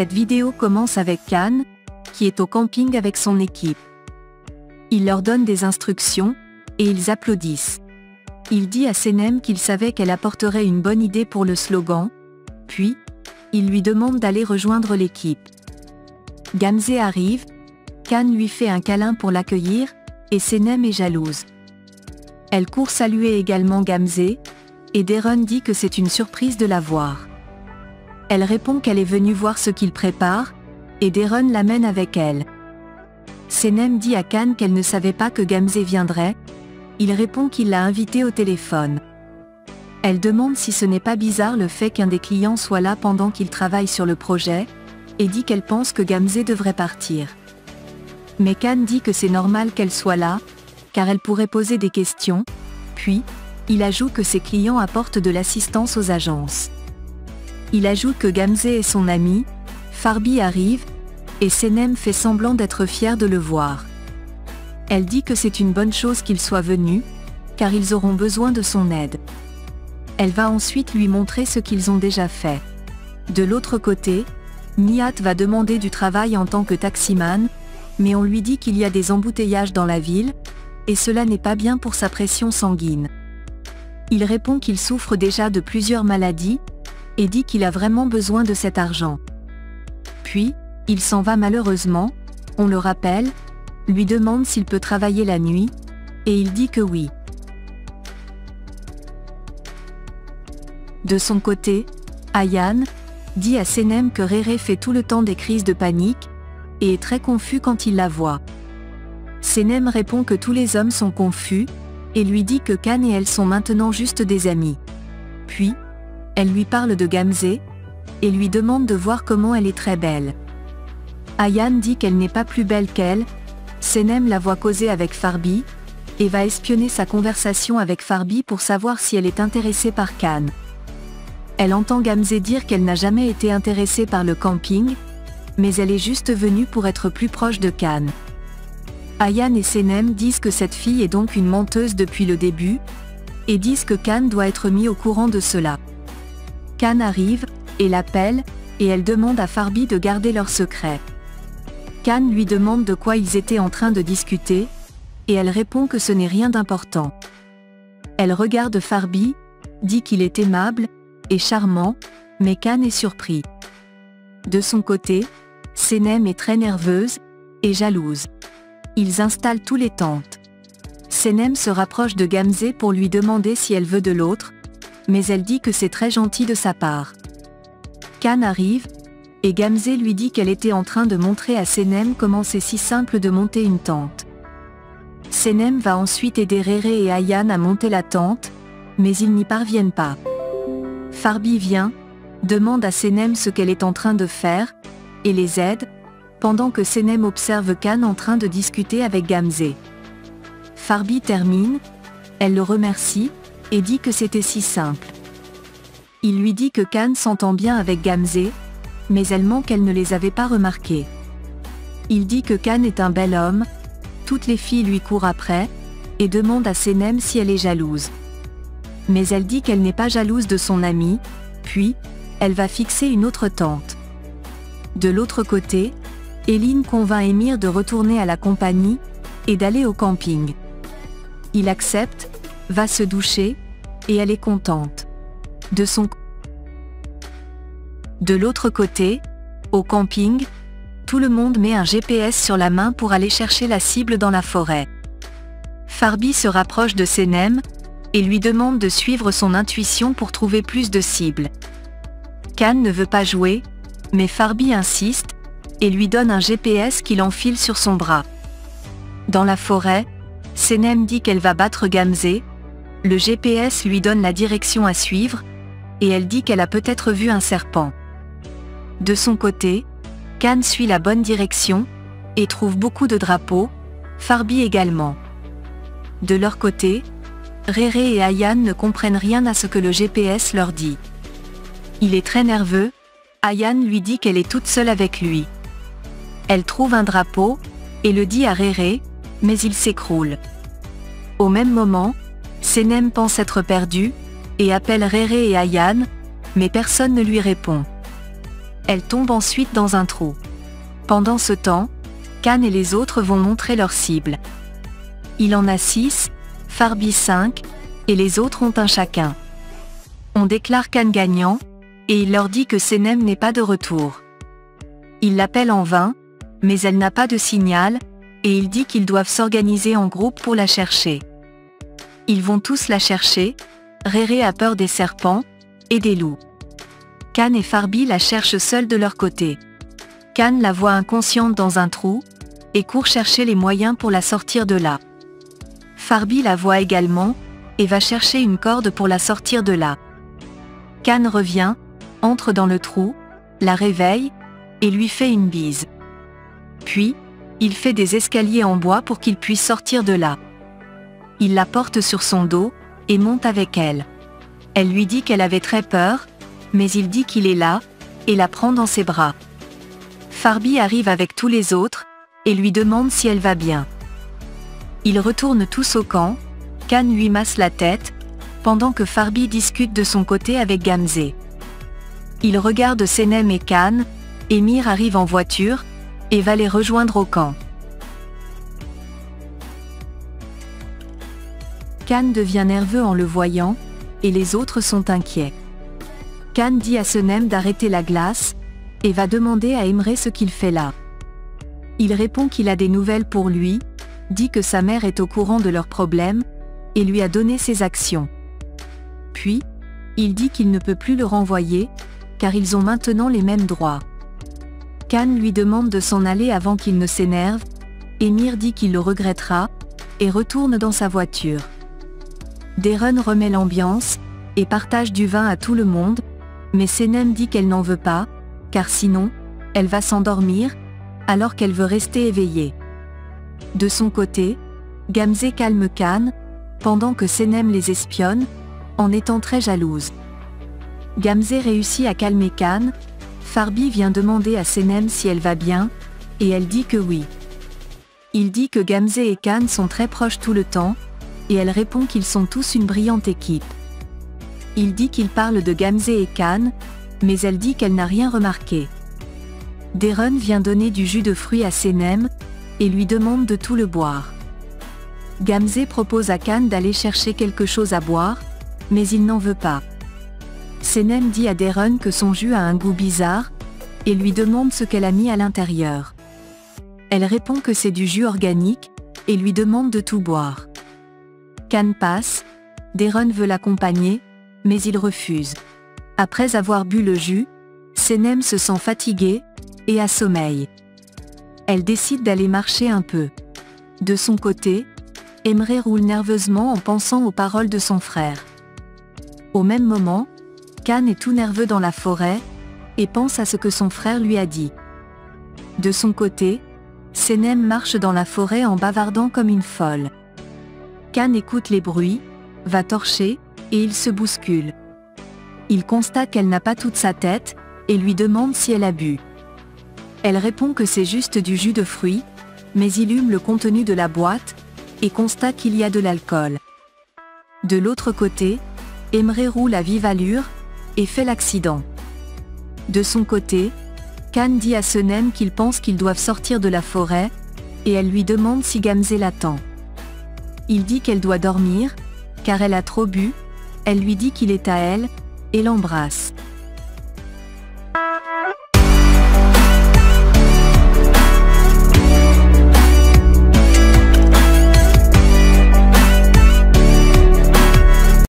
Cette vidéo commence avec Khan, qui est au camping avec son équipe. Il leur donne des instructions, et ils applaudissent. Il dit à Senem qu'il savait qu'elle apporterait une bonne idée pour le slogan, puis, il lui demande d'aller rejoindre l'équipe. Gamze arrive, Khan lui fait un câlin pour l'accueillir, et Senem est jalouse. Elle court saluer également Gamze, et Deron dit que c'est une surprise de la voir. Elle répond qu'elle est venue voir ce qu'il prépare, et Deron l'amène avec elle. Senem dit à Khan qu'elle ne savait pas que Gamze viendrait, il répond qu'il l'a invitée au téléphone. Elle demande si ce n'est pas bizarre le fait qu'un des clients soit là pendant qu'il travaille sur le projet, et dit qu'elle pense que Gamze devrait partir. Mais Khan dit que c'est normal qu'elle soit là, car elle pourrait poser des questions, puis, il ajoute que ses clients apportent de l'assistance aux agences. Il ajoute que Gamze est son ami, Farbi arrive, et Senem fait semblant d'être fier de le voir. Elle dit que c'est une bonne chose qu'il soit venu, car ils auront besoin de son aide. Elle va ensuite lui montrer ce qu'ils ont déjà fait. De l'autre côté, Nihat va demander du travail en tant que taximan, mais on lui dit qu'il y a des embouteillages dans la ville, et cela n'est pas bien pour sa pression sanguine. Il répond qu'il souffre déjà de plusieurs maladies, et dit qu'il a vraiment besoin de cet argent. Puis, il s'en va malheureusement, on le rappelle, lui demande s'il peut travailler la nuit, et il dit que oui. De son côté, Ayan dit à Senem que Réré fait tout le temps des crises de panique, et est très confus quand il la voit. Senem répond que tous les hommes sont confus, et lui dit que Khan et elle sont maintenant juste des amis. Puis, elle lui parle de Gamze, et lui demande de voir comment elle est très belle. Ayan dit qu'elle n'est pas plus belle qu'elle, Senem la voit causer avec Farbi, et va espionner sa conversation avec Farbi pour savoir si elle est intéressée par Khan. Elle entend Gamze dire qu'elle n'a jamais été intéressée par le camping, mais elle est juste venue pour être plus proche de Khan. Ayan et Senem disent que cette fille est donc une menteuse depuis le début, et disent que Khan doit être mis au courant de cela. Khan arrive, et l'appelle, et elle demande à Farbi de garder leur secret. Khan lui demande de quoi ils étaient en train de discuter, et elle répond que ce n'est rien d'important. Elle regarde Farbi, dit qu'il est aimable, et charmant, mais Khan est surpris. De son côté, Senem est très nerveuse, et jalouse. Ils installent tous les tentes. Senem se rapproche de Gamze pour lui demander si elle veut de l'autre, mais elle dit que c'est très gentil de sa part. Khan arrive, et Gamze lui dit qu'elle était en train de montrer à Senem comment c'est si simple de monter une tente. Senem va ensuite aider Réré et Ayan à monter la tente, mais ils n'y parviennent pas. Farbi vient, demande à Senem ce qu'elle est en train de faire, et les aide, pendant que Senem observe Khan en train de discuter avec Gamze. Farbi termine, elle le remercie, et dit que c'était si simple. Il lui dit que Khan s'entend bien avec Gamze, mais elle ment qu'elle ne les avait pas remarqués. Il dit que Khan est un bel homme, toutes les filles lui courent après, et demande à Senem si elle est jalouse. Mais elle dit qu'elle n'est pas jalouse de son ami, puis, elle va fixer une autre tente. De l'autre côté, Eline convainc Émir de retourner à la compagnie, et d'aller au camping. Il accepte, va se doucher, et elle est contente. De son De l'autre côté, au camping, tout le monde met un GPS sur la main pour aller chercher la cible dans la forêt. Farbi se rapproche de Senem, et lui demande de suivre son intuition pour trouver plus de cibles. Khan ne veut pas jouer, mais Farbi insiste, et lui donne un GPS qu'il enfile sur son bras. Dans la forêt, Senem dit qu'elle va battre Gamze, le GPS lui donne la direction à suivre, et elle dit qu'elle a peut-être vu un serpent. De son côté, Khan suit la bonne direction, et trouve beaucoup de drapeaux, Farbi également. De leur côté, Réré et Ayan ne comprennent rien à ce que le GPS leur dit. Il est très nerveux, Ayan lui dit qu'elle est toute seule avec lui. Elle trouve un drapeau, et le dit à Réré, mais il s'écroule. Au même moment, Senem pense être perdu, et appelle Réré et Ayan, mais personne ne lui répond. Elle tombe ensuite dans un trou. Pendant ce temps, Khan et les autres vont montrer leur cible. Il en a 6, Farbi 5, et les autres ont un chacun. On déclare Khan gagnant, et il leur dit que Senem n'est pas de retour. Il l'appelle en vain, mais elle n'a pas de signal, et il dit qu'ils doivent s'organiser en groupe pour la chercher. Ils vont tous la chercher, Réré a peur des serpents, et des loups. Khan et Farbi la cherchent seuls de leur côté. Khan la voit inconsciente dans un trou, et court chercher les moyens pour la sortir de là. Farbi la voit également, et va chercher une corde pour la sortir de là. Khan revient, entre dans le trou, la réveille, et lui fait une bise. Puis, il fait des escaliers en bois pour qu'il puisse sortir de là. Il la porte sur son dos, et monte avec elle. Elle lui dit qu'elle avait très peur, mais il dit qu'il est là, et la prend dans ses bras. Farbi arrive avec tous les autres, et lui demande si elle va bien. Ils retournent tous au camp, Khan lui masse la tête, pendant que Farbi discute de son côté avec Gamze. Il regarde Senem et Khan, Emir arrive en voiture, et va les rejoindre au camp. Khan devient nerveux en le voyant, et les autres sont inquiets. Khan dit à Senem d'arrêter la glace, et va demander à Emre ce qu'il fait là. Il répond qu'il a des nouvelles pour lui, dit que sa mère est au courant de leurs problèmes, et lui a donné ses actions. Puis, il dit qu'il ne peut plus le renvoyer, car ils ont maintenant les mêmes droits. Khan lui demande de s'en aller avant qu'il ne s'énerve, Emir dit qu'il le regrettera, et retourne dans sa voiture. Darren remet l'ambiance, et partage du vin à tout le monde, mais Senem dit qu'elle n'en veut pas, car sinon, elle va s'endormir, alors qu'elle veut rester éveillée. De son côté, Gamze calme Khan, pendant que Senem les espionne, en étant très jalouse. Gamze réussit à calmer Khan, Farbi vient demander à Senem si elle va bien, et elle dit que oui. Il dit que Gamze et Khan sont très proches tout le temps, et elle répond qu'ils sont tous une brillante équipe. Il dit qu'il parle de Gamze et Khan, mais elle dit qu'elle n'a rien remarqué. Darren vient donner du jus de fruits à Senem, et lui demande de tout le boire. Gamze propose à Khan d'aller chercher quelque chose à boire, mais il n'en veut pas. Senem dit à Darren que son jus a un goût bizarre, et lui demande ce qu'elle a mis à l'intérieur. Elle répond que c'est du jus organique, et lui demande de tout boire. Khan passe, Darren veut l'accompagner, mais il refuse. Après avoir bu le jus, Senem se sent fatiguée, et a sommeil. Elle décide d'aller marcher un peu. De son côté, Emre roule nerveusement en pensant aux paroles de son frère. Au même moment, Khan est tout nerveux dans la forêt, et pense à ce que son frère lui a dit. De son côté, Senem marche dans la forêt en bavardant comme une folle. Khan écoute les bruits, va torcher, et il se bouscule. Il constate qu'elle n'a pas toute sa tête, et lui demande si elle a bu. Elle répond que c'est juste du jus de fruits, mais il hume le contenu de la boîte, et constate qu'il y a de l'alcool. De l'autre côté, Emre roule à vive allure, et fait l'accident. De son côté, Khan dit à Senem qu'ils pensent qu'ils doivent sortir de la forêt, et elle lui demande si Gamze l'attend. Il dit qu'elle doit dormir, car elle a trop bu, elle lui dit qu'il est à elle, et l'embrasse.